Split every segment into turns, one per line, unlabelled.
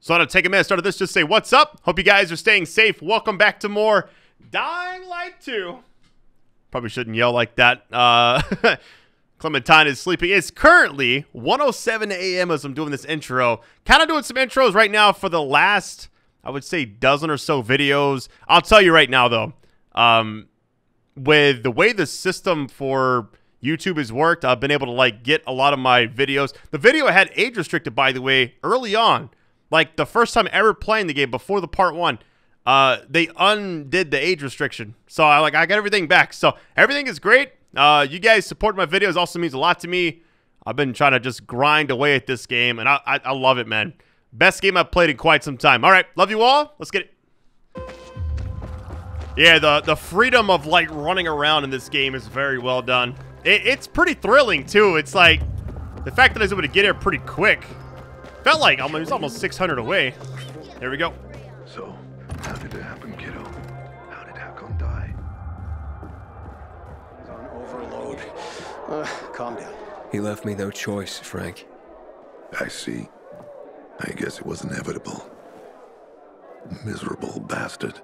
So I'm going to take a minute, start of this, just say what's up. Hope you guys are staying safe. Welcome back to more Dying Light 2. Probably shouldn't yell like that. Uh, Clementine is sleeping. It's currently 107 a.m. as I'm doing this intro. Kind of doing some intros right now for the last, I would say, dozen or so videos. I'll tell you right now, though, um, with the way the system for YouTube has worked, I've been able to like get a lot of my videos. The video I had age restricted, by the way, early on. Like the first time ever playing the game before the part one, uh, they undid the age restriction. So I like I got everything back. So everything is great. Uh, you guys support my videos also means a lot to me. I've been trying to just grind away at this game, and I, I, I love it, man. Best game I've played in quite some time. All right, love you all. Let's get it. Yeah, the the freedom of like running around in this game is very well done. It, it's pretty thrilling too. It's like the fact that I was able to get here pretty quick. Felt like almost, it was almost 600 away. There we go.
So, how did it happen, kiddo? How did Hakon die?
He's on overload. Uh, calm down.
He left me no choice, Frank.
I see. I guess it was inevitable. Miserable bastard.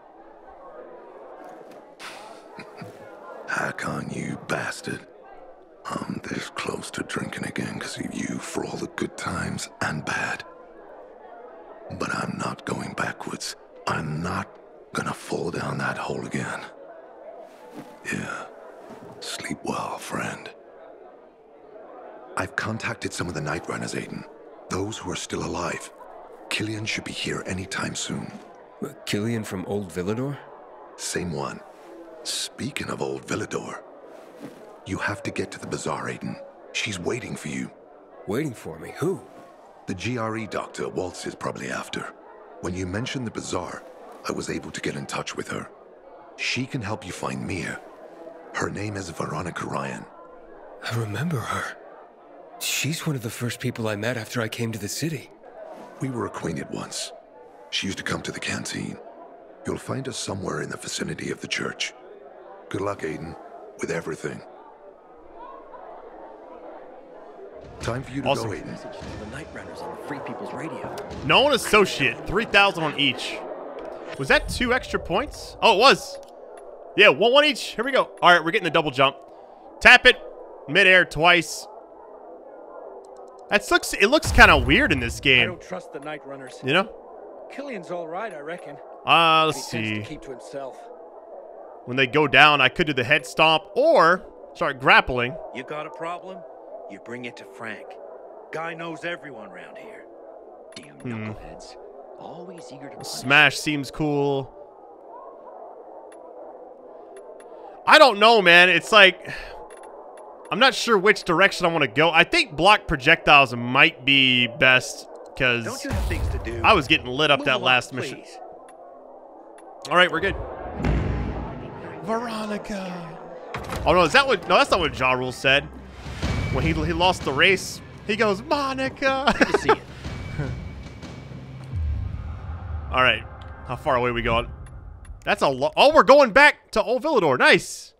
Hakon, you bastard. I'm this close to drinking again because of you for all the good times and bad. But I'm not going backwards. I'm not gonna fall down that hole again. Yeah. Sleep well, friend. I've contacted some of the Night Runners, Aiden. Those who are still alive. Killian should be here anytime soon.
Killian from Old Villedor?
Same one. Speaking of old Villedor, you have to get to the bazaar, Aiden. She's waiting for you.
Waiting for me? Who?
The GRE doctor Waltz is probably after. When you mentioned the bazaar, I was able to get in touch with her. She can help you find Mia. Her name is Veronica Ryan.
I remember her. She's one of the first people I met after I came to the city.
We were acquainted once. She used to come to the canteen. You'll find her somewhere in the vicinity of the church. Good luck, Aiden, with everything. Time for you to
Awesome.
go, Aiden.
Message the Night Runners on the Free People's Radio.
Known associate, 3,000 on each. Was that two extra points? Oh, it was. Yeah, one, one each. Here we go. All right, we're getting the double jump. Tap it midair twice. That looks. It looks kind of weird in this
I
game.
don't trust the Night Runners.
You know?
Killian's all right, I reckon.
Uh,
But
let's
he
see.
to keep to himself.
When they go down, I could do the head stomp or start grappling.
You got a problem? You bring it to Frank. Guy knows everyone around here.
Damn
Hmm.
knuckleheads. Always eager to.
Smash seems cool. I don't know, man. It's like I'm not sure which direction I want to go. I think block projectiles might be best because
Don't you have things to do?
I was getting lit up
Move
that
along,
last mission.
please.
All right, we're good. Veronica. Oh no, is that what? No, that's not what Ja Rule said. When he he lost the race, he goes Monica.
Good to see.
All right, how far away we going? That's a lot. Oh, we're going back to Old Villedor. Nice.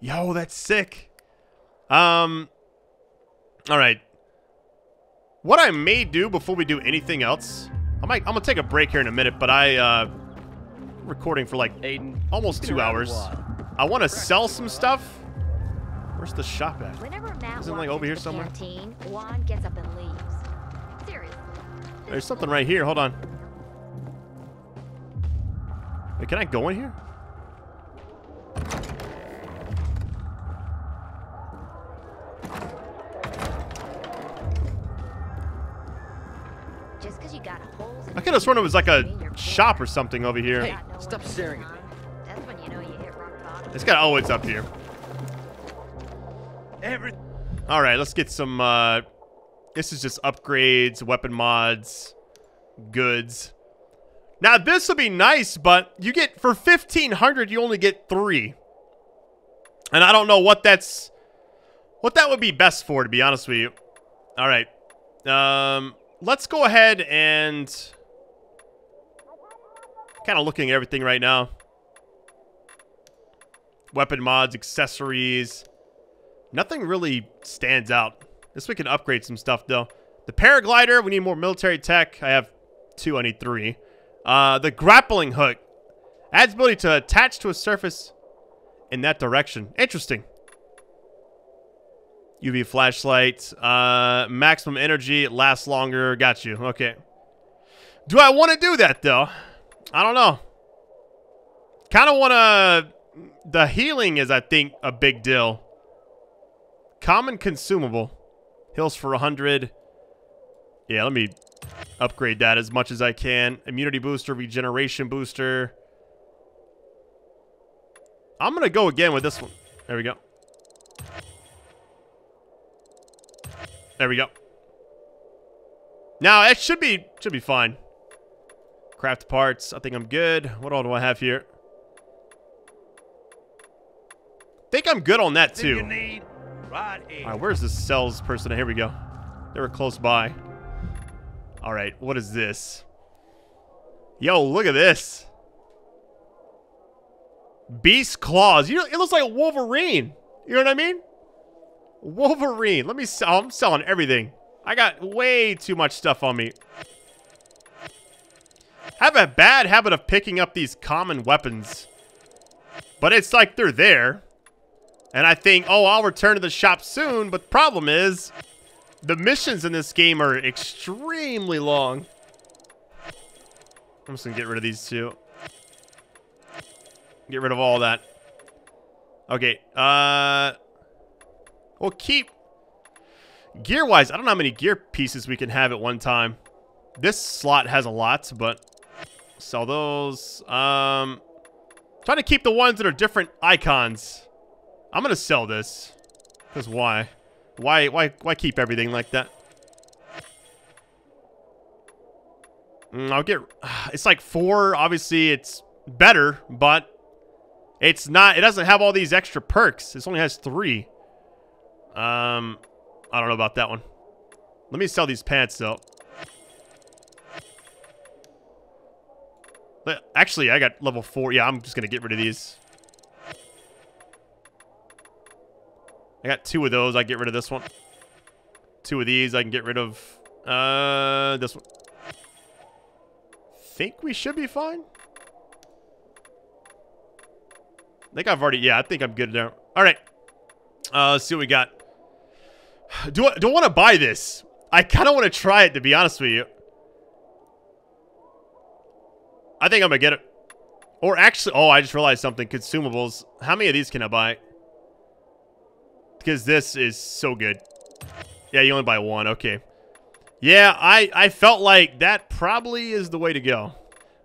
Yo, that's sick. Um. All right. What I may do before we do anything else, I might. I'm gonna take a break here in a minute, but I uh, recording for like
Aiden.
almost two hours. I want to sell some stuff. Where's the shop at?
Whenever Matt
Isn't like, over here somewhere?
Canteen, Juan gets up and leaves. Seriously.
There's something right here. Hold on. Wait, can I go in here?
Just because you got holes
I could have sworn it was like a
doesn't mean you're
shop or something over here.
Hey, stop staring at me.
That's when you know you hit rock bottom.
It's got oh, it's up here.
Every
All right, let's get some. uh This is just upgrades, weapon mods, goods. Now this will be nice, but you get for fifteen hundred, you only get three, and I don't know what that's, what that would be best for, to be honest with you. All right, um, let's go ahead and kind of looking at everything right now. Weapon mods, accessories. Nothing really stands out. This we can upgrade some stuff though. The paraglider, we need more military tech. I have two. I need three. Uh, the grappling hook adds ability to attach to a surface in that direction. Interesting. UV flashlight. Uh, maximum energy. Lasts longer. Got you. Okay. Do I want to do that, though? I don't know. Kind of want to... The healing is, I think, a big deal. Common consumable. Heals for 100. Yeah, let me upgrade that as much as I can. Immunity booster, regeneration booster. I'm going to go again with this one. There we go. There we go. Now, it should be should be fine. Craft parts. I think I'm good. What all do I have here? think I'm good on that, too. All right, where's the salesperson? Here we go. They were close by. All right, what is this? Yo, look at this. Beast claws. You know, it looks like a Wolverine. You know what I mean? Wolverine. Let me sell. I'm selling everything. I got way too much stuff on me. Have a bad habit of picking up these common weapons. But it's like they're there. And I think, oh, I'll return to the shop soon. But the problem is, the missions in this game are extremely long. I'm just to get rid of these two. Get rid of all that. Okay. Uh, We'll keep... Gear-wise, I don't know how many gear pieces we can have at one time. This slot has a lot, but... Sell those. Um, trying to keep the ones that are different icons. I'm gonna sell this. Because why? Why, why, why keep everything like that? Mm, I'll get... It's like four. Obviously, it's better, but... It's not... It doesn't have all these extra perks. This only has three. Um, I don't know about that one. Let me sell these pants, though. Actually, I got level 4. Yeah, I'm just going to get rid of these. I got two of those. I get rid of this one. Two of these. I can get rid of uh, this one. Think we should be fine. I think I've already... Yeah, I think I'm good there. All right. Uh, let's see what we got. Do I, do I want to buy this? I kind of want to try it, to be honest with you. I think I'm going to get it. Or actually, oh, I just realized something. Consumables. How many of these can I buy? Because this is so good. Yeah, you only buy one. Okay. Yeah, I, I felt like that probably is the way to go.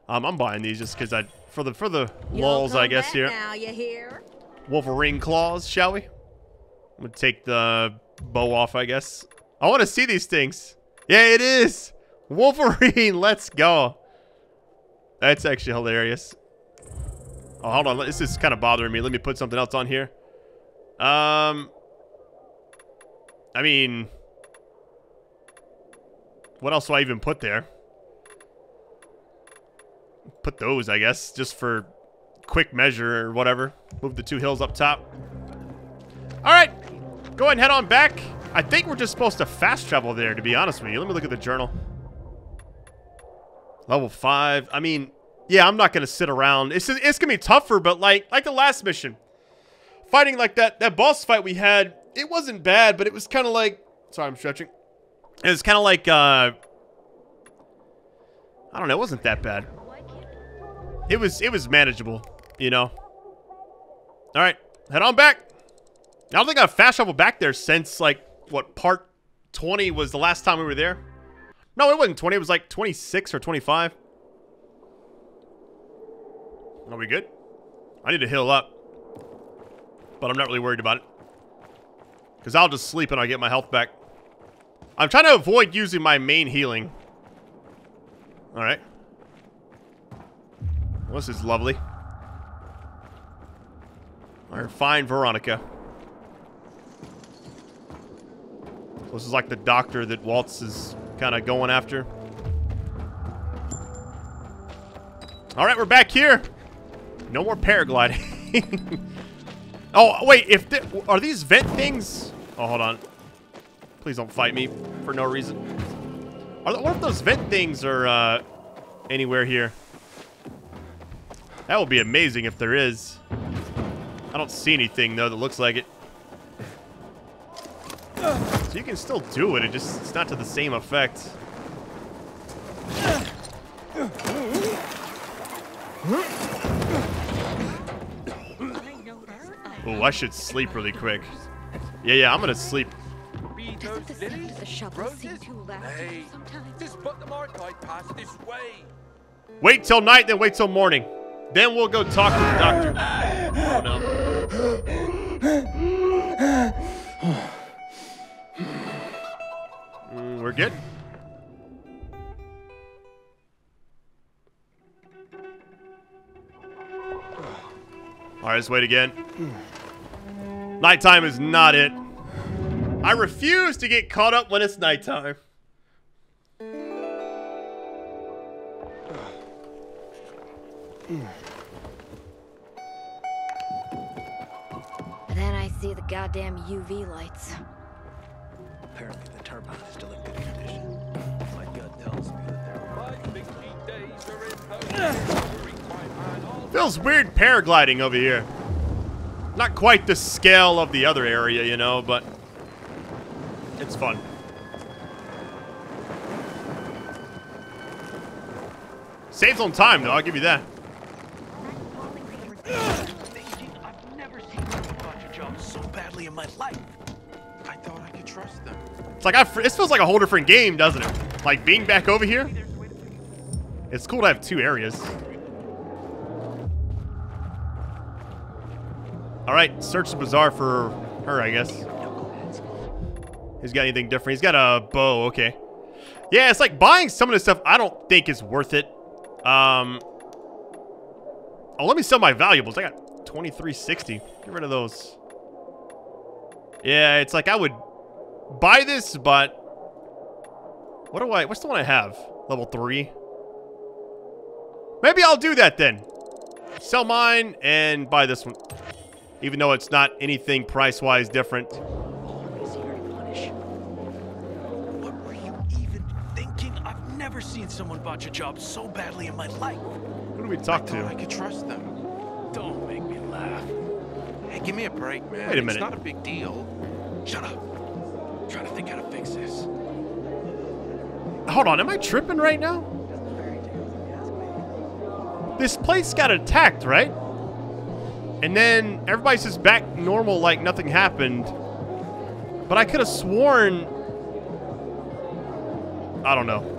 Um, I'm buying these just because I for the for the lulls, I guess here.
Now you hear?
Wolverine claws, shall we? I'm gonna take the bow off, I guess. I want to see these things. Yeah, it is. Wolverine, let's go. That's actually hilarious. Oh, hold on. This is kind of bothering me. Let me put something else on here. Um, I mean, what else do I even put there? Put those, I guess, just for quick measure or whatever. Move the two hills up top. All right, go ahead and head on back. I think we're just supposed to fast travel there, to be honest with you. Let me look at the journal. Level 5. I mean, yeah, I'm not going to sit around. It's, it's going to be tougher, but like like the last mission. Fighting like that, that boss fight we had, it wasn't bad, but it was kind of like... Sorry, I'm stretching. It was kind of like, uh... I don't know, it wasn't that bad. It was, it was manageable, you know? Alright, head on back. I don't think I've fast traveled back there since, like, what, part 20 was the last time we were there? No, it wasn't 20. It was like 26 or 25. Are we good? I need to heal up. But I'm not really worried about it. Because I'll just sleep and I'll get my health back. I'm trying to avoid using my main healing. Alright. Well, this is lovely. Our fine Veronica. So this is like the doctor that Waltz is kind of going after. All right, we're back here. No more paragliding. oh, wait, if are these vent things? Oh, hold on. Please don't fight me for no reason. Are what if those vent things are uh, anywhere here. That would be amazing if there is. I don't see anything though that looks like it. So you can still do it, it just it's not to the same effect. Oh, I should sleep really quick. Yeah, yeah, I'm gonna sleep.
Doesn't the sound of the shovel seem too loud to?
Just put the markite past this way.
Wait till night, then wait till morning. Then we'll go talk to the doctor. Oh no. Mm, we're good. All right, let's wait again. Nighttime is not it. I refuse to get caught up when it's nighttime.
Then I see the goddamn UV lights.
Apparently the turbine is still in good condition. My gut tells me that there
My big cheat days are in the Reach my mind all
Feels weird paragliding over here. Not quite the scale of the other area, you know, but it's fun. Saves on time, though. I'll give you that.
I've never seen so badly in my life.
I thought I could trust them.
It's like I, this feels like a whole different game, doesn't it? Like being back over here. It's cool to have two areas. All right, search the bazaar for her, I guess. He's got anything different? He's got a bow. Okay. Yeah, it's like buying some of this stuff. I don't think is worth it. Um. Oh, let me sell my valuables. I got 2360. Get rid of those. Yeah, it's like I would buy this, but what do I? What's the one I have? Level three. Maybe I'll do that then. Sell mine and buy this one, even though it's not anything different.
Here to punish. What were you even thinking? I've never seen someone botch a job so badly in my life.
Who do we talk
I thought I
to?
could trust them.
Don't make me laugh.
Hey, give me a break, man.
Wait a minute.
It's not a big deal.
Shut up. I'm trying to think how to fix this.
Hold on, am I tripping right now? This place got attacked, right? And then everybody's just back normal like nothing happened. But I could have sworn... I don't know.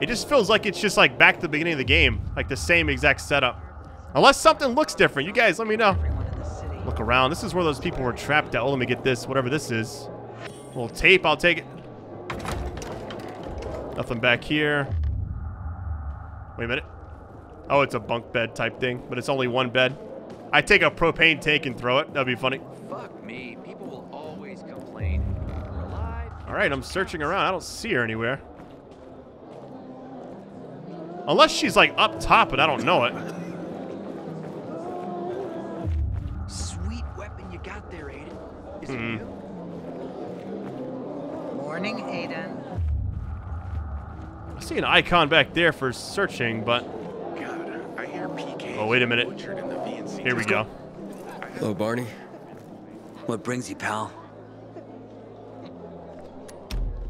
It just feels like it's just like back to the beginning of the game. Like the same exact setup. Unless something looks different. You guys let me know. Look around. This is where those people were trapped at. Oh, let me get this. Whatever this is. little tape. I'll take it. Nothing back here. Wait a minute. Oh, it's a bunk bed type thing, but it's only one bed. I take a propane tank and throw it. That'd be funny.
Fuck me. People will always complain.
All right, I'm searching around. I don't see her anywhere. Unless she's like up top and I don't know it.
Sweet weapon you got there, Aiden. Is
Hmm.
it you?
Morning, Aiden.
I see an icon back there for searching, but
God, I hear PK.
Oh, wait a minute.
Butchered in the VNC.
here we go.
Hello, Barney.
What brings you, pal?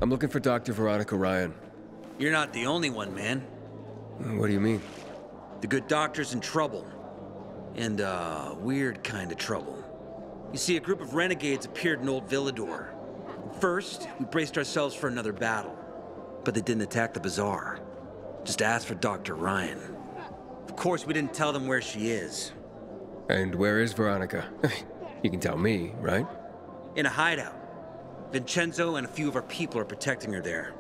I'm looking for Dr. Veronica Ryan.
You're not the only one, man.
What do you mean?
The good doctor's in trouble. And, uh, weird kind of trouble. You see, a group of renegades appeared in Old Villedor. First, we braced ourselves for another battle. But they didn't attack the bazaar. Just asked for Dr. Ryan. Of course, we didn't tell them where she is.
And where is Veronica? you can tell me, right?
In a hideout. Vincenzo and a few of our people are protecting her there.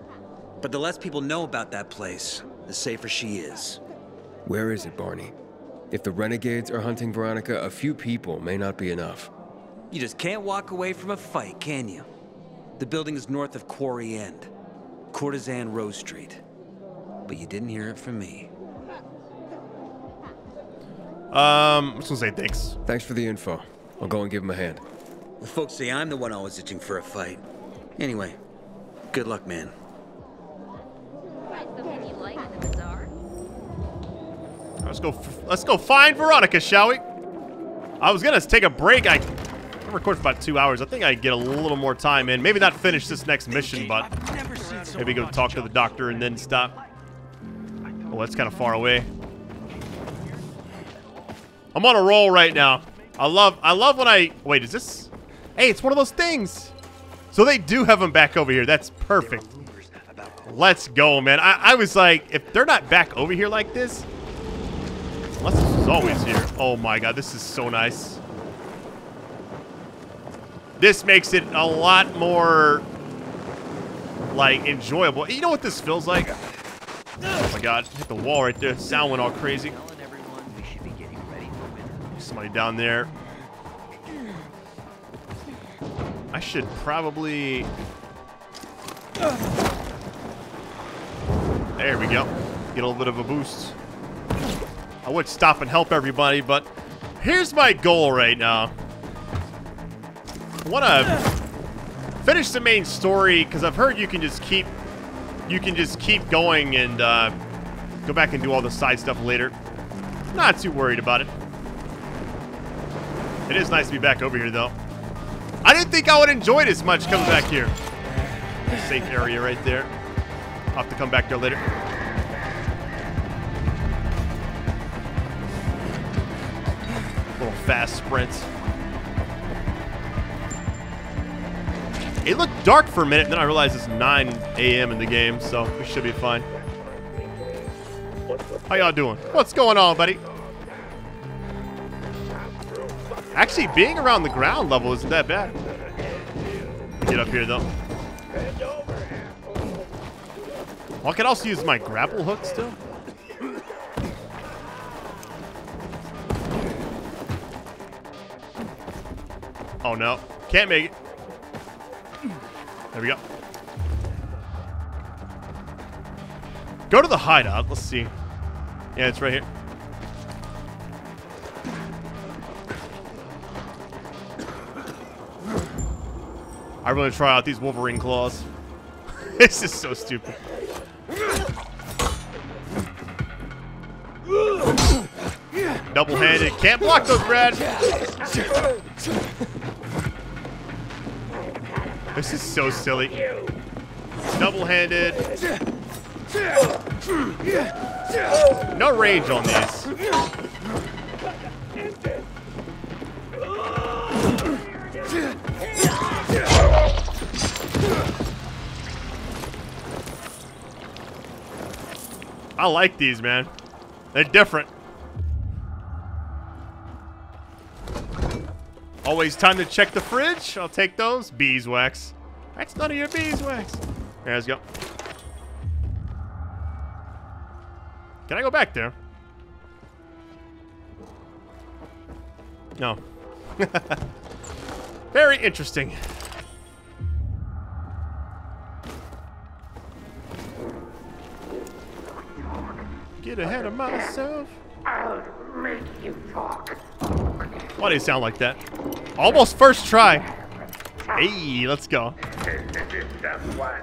But the less people know about that place, the safer she is.
Where is it, Barney? If the renegades are hunting Veronica, a few people may not be enough.
You just can't walk away from a fight, can you? The building is north of Quarry End, Courtesan Rose Street. But you didn't hear it from me.
Um, I'm just gonna say thanks.
Thanks for the info. I'll go and give him a hand.
The folks say I'm the one always itching for a fight. Anyway, good luck, man.
Find something you like in the
Let's go. Let's go find Veronica, shall we? I was gonna take a break. I I record for about two hours. I think I get a little more time in. Maybe not finish this next mission, but
I've never seen someone
maybe go talk to the doctor and then stop. Oh, that's kind of far away. I'm on a roll right now. I love. I love when I wait. Is this? Hey, it's one of those things. So they do have them back over here. That's perfect. Let's go, man. I, I was like, if they're not back over here like this, unless this is always here. Oh my god, this is so nice. This makes it a lot more, like, enjoyable. You know what this feels like? Oh my god, hit the wall right there. Sound went all crazy.
Telling everyone we should be getting ready for winter.
Somebody down there. I should probably... There we go. Get a little bit of a boost. I would stop and help everybody, but here's my goal right now. I want to finish the main story because I've heard you can just keep you can just keep going and uh, go back and do all the side stuff later. Not too worried about it. It is nice to be back over here, though. I didn't think I would enjoy this much coming back here. Safe area right there. I'll have to come back there later. Little fast sprints. It looked dark for a minute, then I realized it's 9 a.m. in the game, so we should be fine. How y'all doing? What's going on, buddy? Actually, being around the ground level isn't that bad. Get up here, though. Well, I can also use my grapple hook still. Oh, no. Can't make it. There we go. Go to the hideout. Let's see. Yeah, it's right here. I really try out these Wolverine claws. this is so stupid. Double-handed. Can't block those, Brad. This is so silly. Double-handed. No range on these. I like these, man. They're different. Always time to check the fridge. I'll take those. Beeswax. That's none of your beeswax. There, let's go. Can I go back there? No. Very interesting. Get ahead of myself.
I'll make you talk.
Why do you sound like that? Almost first try. Hey, let's go.
Someone,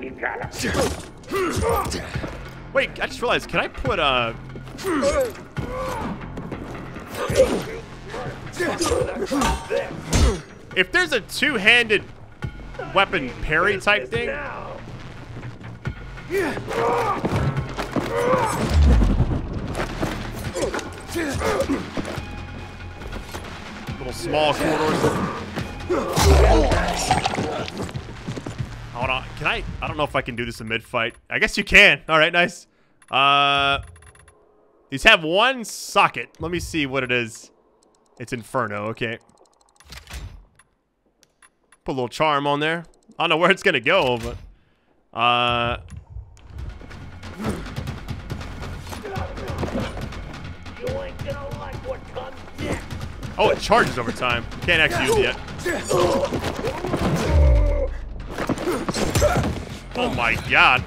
you gotta.
Wait, I just realized, can I put uh If there's a two-handed weapon parry type thing, little small corridors. Hold on. Can I? I don't know if I can do this in mid-fight. I guess you can. All right, nice. Uh, these have one socket. Let me see what it is. It's Inferno. Okay. Put a little charm on there. I don't know where it's gonna go, but uh. Oh, it charges over time. Can't actually use it yet. Oh my god.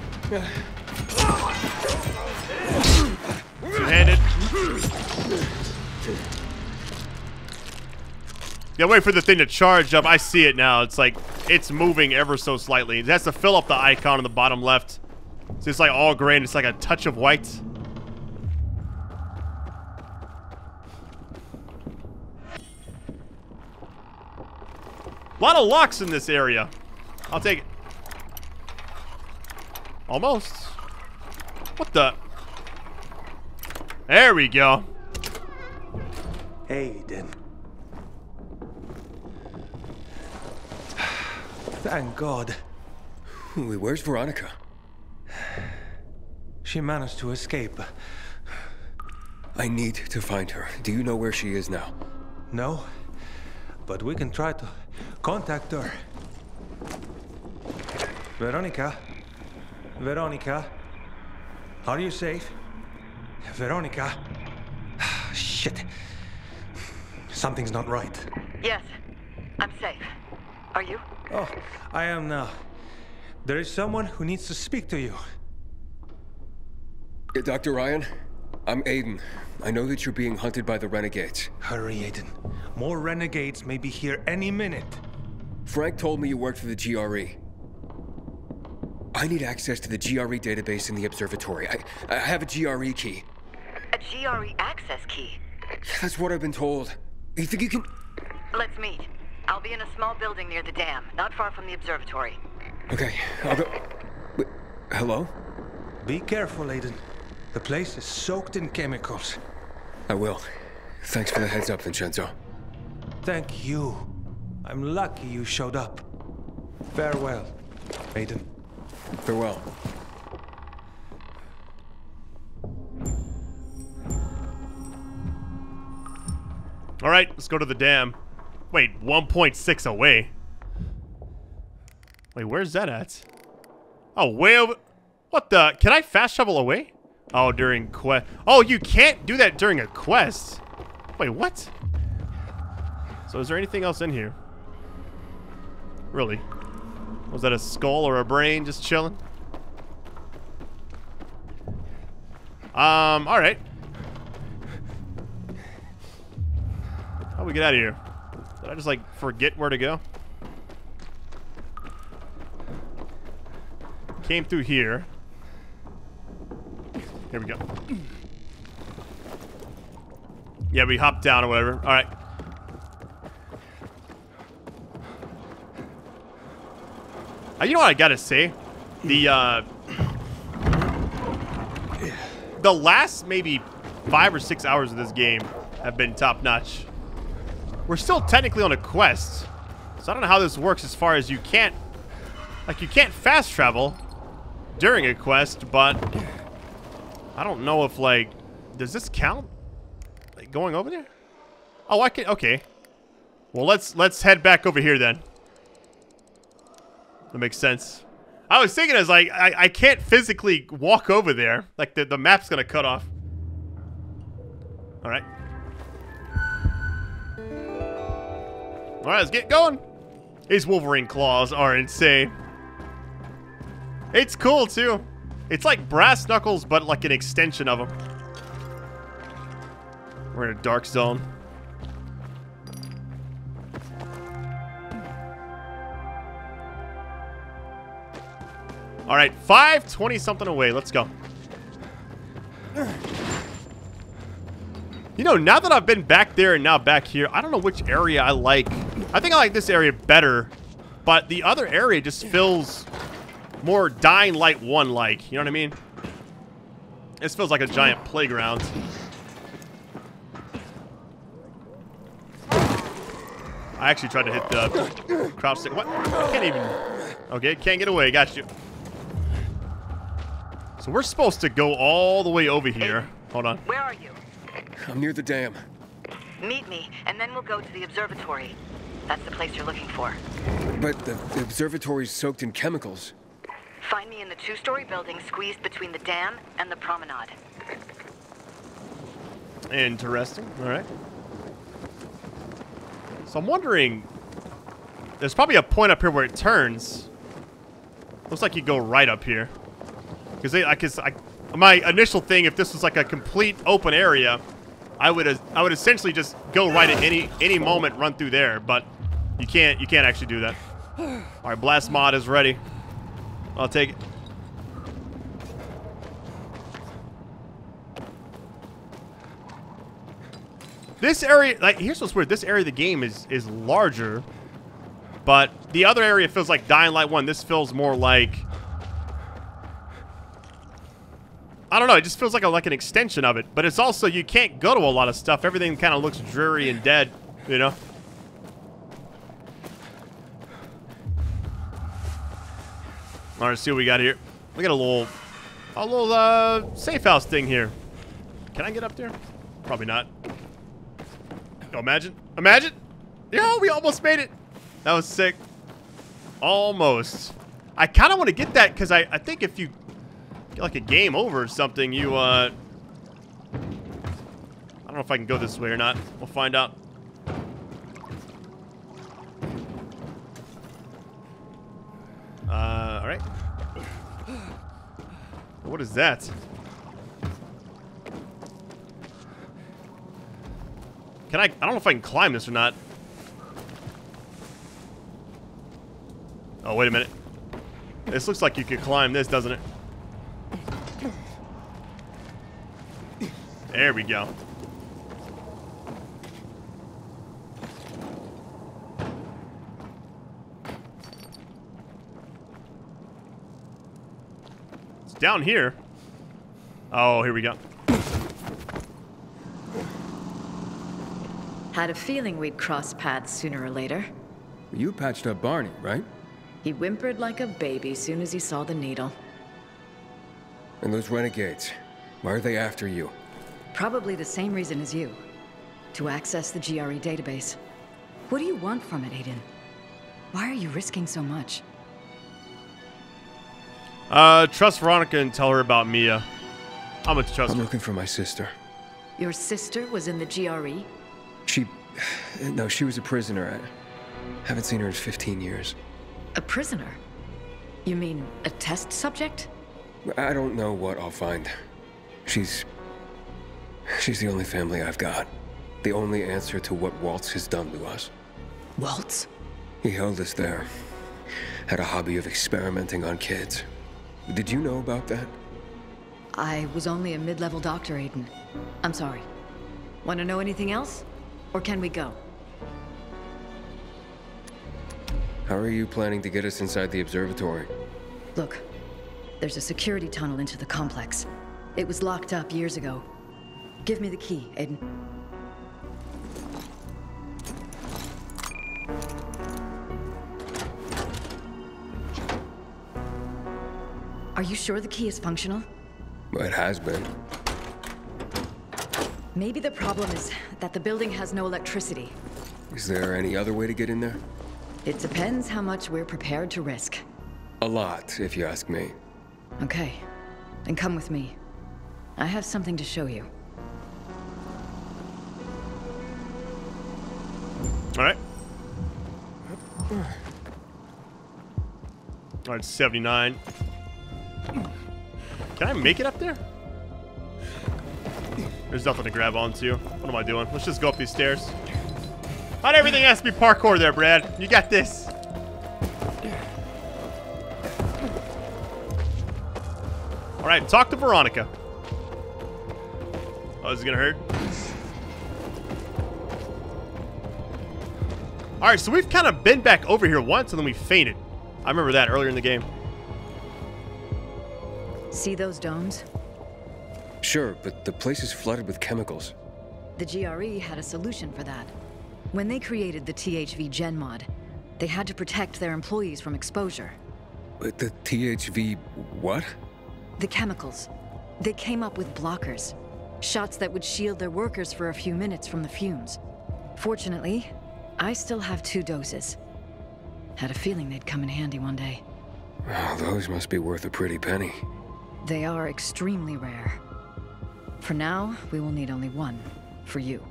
Two-handed. Yeah, wait for the thing to charge up. I see it now. It's like, it's moving ever so slightly. It has to fill up the icon on the bottom left. So it's like all and it's like a touch of white. Lot of locks in this area. I'll take it. Almost. What the? There we go.
Hey, Aiden. Thank God.
Where's Veronica?
She managed to escape.
I need to find her. Do you know where she is now?
No, but we can try to contact her. Veronica? Veronica? Are you safe? Veronica? Shit. Something's not right.
Yes, I'm safe. Are you?
Oh, I am now. There is someone who needs to speak to you.
Dr. Ryan, I'm Aiden. I know that you're being hunted by the renegades.
Hurry, Aiden. More renegades may be here any minute.
Frank told me you worked for the GRE. I need access to the GRE database in the observatory. I, I have a GRE key.
A GRE access key.
That's what I've been told. You think you can...
Let's meet. I'll be in a small building near the dam, not far from the observatory.
Okay, I'll go... Wait, hello?
Be careful, Aiden. The place is soaked in chemicals.
I will. Thanks for the heads up, Vincenzo.
Thank you. I'm lucky you showed up. Farewell, Aiden.
Farewell.
All right, let's go to the dam. Wait, 1.6 away. Wait, where's that at? Oh, way over. What the? Can I fast travel away? Oh, during quest. Oh, you can't do that during a quest. Wait, what? So is there anything else in here? Really? Was that a skull or a brain just chilling? Um, alright. How do we get out of here? Did I just, like, forget where to go? Came through here. Here we go. Yeah, we hopped down or whatever. Alright. You know what I gotta say? The, uh... The last maybe five or six hours of this game have been top-notch. We're still technically on a quest. So I don't know how this works as far as you can't... Like, you can't fast travel during a quest, but... I don't know if, like... Does this count? Like, going over there? Oh, I can... Okay. Well, let's let's head back over here then. That makes sense. I was thinking as like, I, I can't physically walk over there. Like, the, the map's gonna cut off. Alright. Alright, let's get going. These Wolverine claws are insane. It's cool, too. It's like brass knuckles, but like an extension of them. We're in a dark zone. All right, 520 something away. Let's go. You know, now that I've been back there and now back here, I don't know which area I like. I think I like this area better, but the other area just feels more Dying Light 1 like. You know what I mean? This feels like a giant playground. I actually tried to hit the crouch stick. What? Can't even. Okay, can't get away. Got you. So we're supposed to go all the way over here. Hold on.
Where are you?
I'm near the dam.
Meet me, and then we'll go to the observatory. That's the place you're looking for.
But the, the observatory's soaked in chemicals.
Find me in the two-story building squeezed between the dam and the promenade.
Interesting. All right. So I'm wondering, there's probably a point up here where it turns. Looks like you go right up here. Because I, cause I, my initial thing, if this was like a complete open area, I would, I would essentially just go right at any, any moment, run through there. But you can't, you can't actually do that. All right, blast mod is ready. I'll take it. This area, like, here's what's weird. This area of the game is is larger But the other area feels like Dying Light 1. This feels more like... I don't know. It just feels like a, like an extension of it. But it's also, you can't go to a lot of stuff. Everything kind of looks dreary and dead, you know? All right, see what we got here. We got a little, a little uh, safe house thing here. Can I get up there? Probably not. Oh, imagine, imagine. Yo, we almost made it. That was sick. Almost. I kind of want to get that because I, I think if you like a game over or something, you, uh... I don't know if I can go this way or not. We'll find out. Uh, alright. What is that? Can I... I don't know if I can climb this or not. Oh, wait a minute. This looks like you could climb this, doesn't it? There we go. It's down here. Oh, here we go.
Had a feeling we'd cross paths sooner or later.
You patched up Barney, right?
He whimpered like a baby as soon as he saw the needle.
And those renegades, why are they after you?
Probably the same reason as you. To access the GRE database. What do you want from it, Aiden? Why are you risking so much?
Uh, trust Veronica and tell her about Mia. How much trust
I'm
her?
looking for my sister.
Your sister was in the GRE?
She... No, she was a prisoner. I haven't seen her in 15 years.
A prisoner? You mean a test subject?
I don't know what I'll find. She's... She's the only family I've got. The only answer to what Waltz has done to us.
Waltz?
He held us there. Had a hobby of experimenting on kids. Did you know about that?
I was only a mid-level doctor, Aiden. I'm sorry. Want to know anything else? Or can we go?
How are you planning to get us inside the observatory?
Look, there's a security tunnel into the complex. It was locked up years ago. Give me the key, Aiden. Are you sure the key is functional?
It has been.
Maybe the problem is that the building has no electricity.
Is there any other way to get in there?
It depends how much we're prepared to risk.
A lot, if you ask me.
Okay, then come with me. I have something to show you.
All right. All right, 79. Can I make it up there? There's nothing to grab onto. What am I doing? Let's just go up these stairs. Not everything has to be parkour there, Brad. You got this. All right, talk to Veronica. Oh, this is gonna hurt. All right, so we've kind of been back over here once, and then we fainted. I remember that earlier in the game.
See those domes?
Sure, but the place is flooded with chemicals.
The GRE had a solution for that. When they created the THV Gen mod, they had to protect their employees from exposure.
But the THV... what?
The chemicals. They came up with blockers. Shots that would shield their workers for a few minutes from the fumes. Fortunately, I still have two doses. Had a feeling they'd come in handy one day.
Well, those must be worth a pretty penny.
They are extremely rare. For now, we will need only one. For you.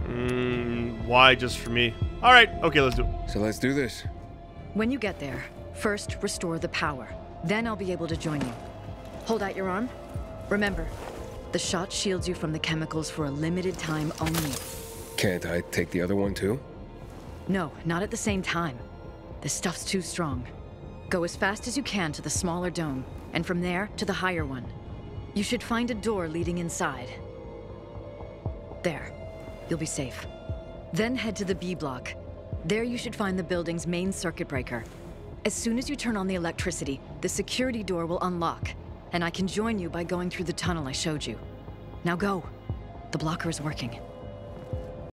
Mm, why just for me? All right, okay, let's do it.
So let's do this.
When you get there, first restore the power. Then I'll be able to join you. Hold out your arm. Remember, the shot shields you from the chemicals for a limited time only.
Can't I take the other one too?
No, not at the same time. This stuff's too strong. Go as fast as you can to the smaller dome, and from there to the higher one. You should find a door leading inside. There. You'll be safe. Then head to the B block. There you should find the building's main circuit breaker. As soon as you turn on the electricity, the security door will unlock, and I can join you by going through the tunnel I showed you. Now go. The blocker is working.